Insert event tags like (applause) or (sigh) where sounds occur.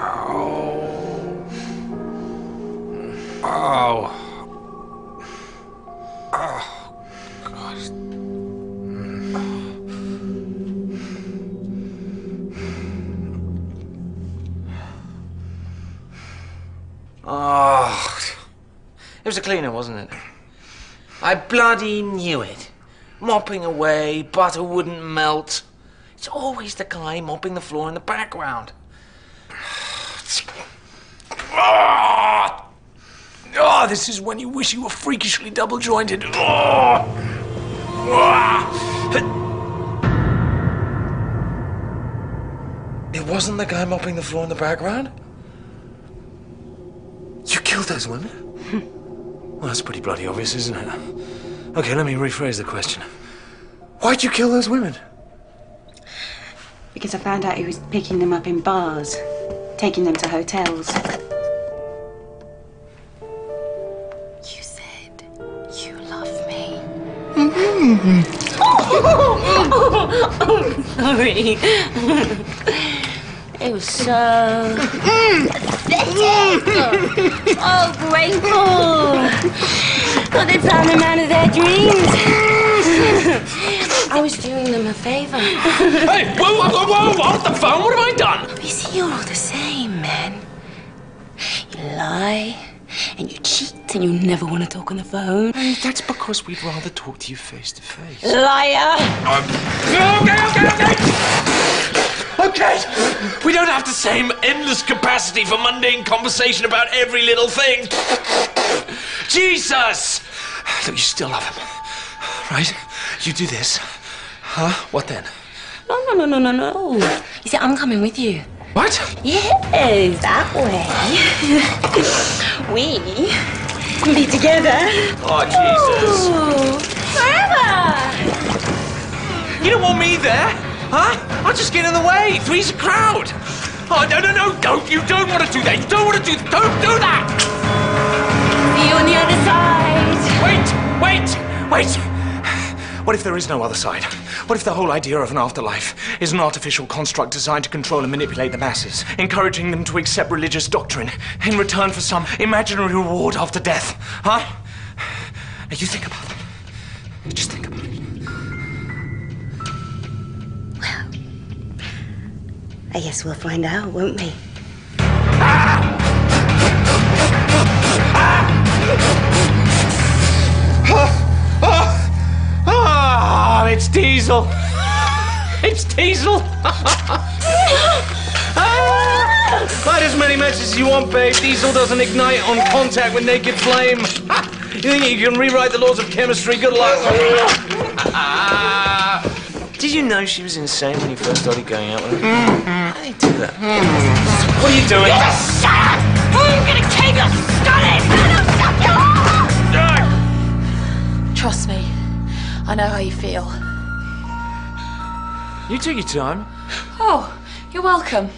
Oh. Oh. Oh. It was a cleaner, wasn't it? I bloody knew it. Mopping away, butter wouldn't melt. It's always the guy mopping the floor in the background. Ah! Oh, this is when you wish you were freakishly double jointed. Oh. Ah. It wasn't the guy mopping the floor in the background? You killed those women? (laughs) well, that's pretty bloody obvious, isn't it? Okay, let me rephrase the question. Why'd you kill those women? Because I found out he was picking them up in bars, taking them to hotels. Sorry. it was so pathetic. oh, grateful. Thought they'd found the man of their dreams. I was doing them a favour. Hey, whoa, whoa, whoa, whoa, hold the phone. What have I done? You see, you're all the same, man. You lie, and you cheat, and you never want to talk on the phone. Hey, that's because we'd rather talk to you face to face. Liar! Um, okay, okay, okay. Okay. We don't have the same endless capacity for mundane conversation about every little thing. Jesus! Look, you still love him, right? You do this. Huh? What then? No, no, no, no, no, no. You see, I'm coming with you. What? Yes, that way. (laughs) we can be together. Oh, Jesus. Ooh, forever. You don't want me there, huh? I'll just get in the way. Three's a crowd. Oh, no, no, no, don't. You don't want to do that. You don't want to do that. Don't do that. See you on the other side. Wait, wait, wait. What if there is no other side? What if the whole idea of an afterlife is an artificial construct designed to control and manipulate the masses, encouraging them to accept religious doctrine in return for some imaginary reward after death? Huh? Now you think about it. Just think about it. Well, I guess we'll find out, won't we? Oh, it's Diesel. (laughs) It's Diesel. (laughs) Ah! Light as many matches as you want, babe. Diesel doesn't ignite on contact with naked flame. You think you can rewrite the laws of chemistry? Good luck. (laughs) Did you know she was insane when you first started going out with her? Mm-hmm. How do you do that? Mm-hmm. What are you doing? You Shut up! I'm gonna kill you, Scully! Trust me, I know how you feel. You took your time. Oh, you're welcome.